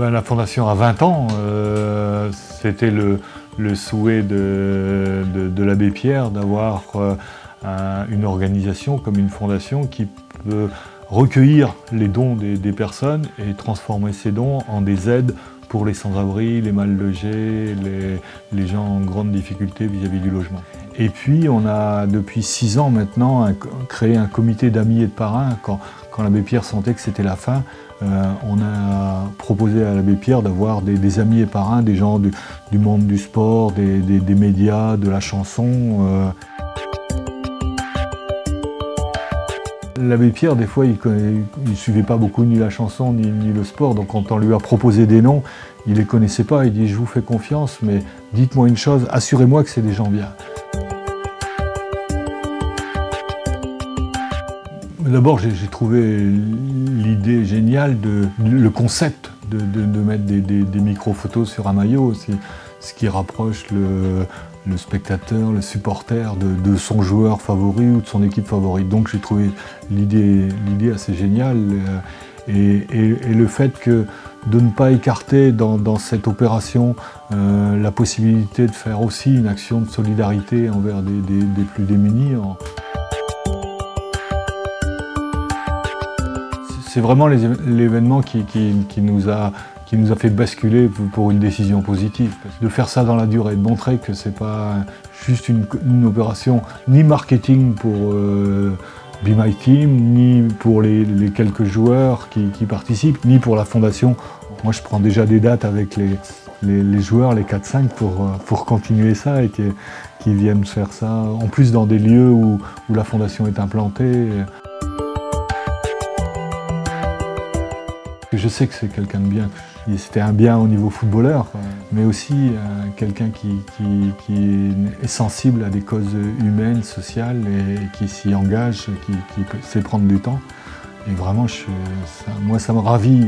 ben, La fondation a 20 ans. Euh, c'était le, souhait de, l'abbé Pierre d'avoir euh, une organisation comme une fondation qui peut recueillir les dons des, personnes et transformer ces dons en des aides pour les sans-abri, les mal logés, les, gens en grande difficulté vis-à-vis du logement. Et puis on a depuis six ans maintenant créé un comité d'amis et de parrains. Quand, l'abbé Pierre sentait que c'était la fin, euh, on a proposé à l'abbé Pierre d'avoir des, amis et parrains, des gens du, monde du sport, des, médias, de la chanson. Euh, L'abbé Pierre, des fois, il ne suivait pas beaucoup ni la chanson ni, le sport. Donc quand on lui a proposé des noms, il ne les connaissait pas. Il dit Je vous fais confiance, mais dites-moi une chose, assurez-moi que c'est des gens bien. D'abord, j'ai trouvé l'idée géniale, de, le concept de, mettre des, micro-photos sur un maillot. C'est ce qui rapproche le, le spectateur, le supporter de, son joueur favori ou de son équipe favorite. Donc j'ai trouvé l'idée assez géniale euh, et, le fait que de ne pas écarter dans, cette opération euh, la possibilité de faire aussi une action de solidarité envers des, plus démunis. C'est vraiment l'événement qui, nous a qui nous a fait basculer pour une décision positive. De faire ça dans la durée, de montrer que c'est pas juste une, opération ni marketing pour euh, Be My Team, ni pour les, quelques joueurs qui, participent, ni pour la fondation. Moi, je prends déjà des dates avec les, joueurs, les 4-5, pour, euh, pour continuer ça et qu'ils viennent faire ça, en plus dans des lieux où, où la fondation est implantée. Je sais que c'est quelqu'un de bien. C'était un bien au niveau footballeur, mais aussi euh, quelqu'un qui, est sensible à des causes humaines, sociales et qui s'y engage, qui, sait prendre du temps. Et vraiment, moi, ça me ravit.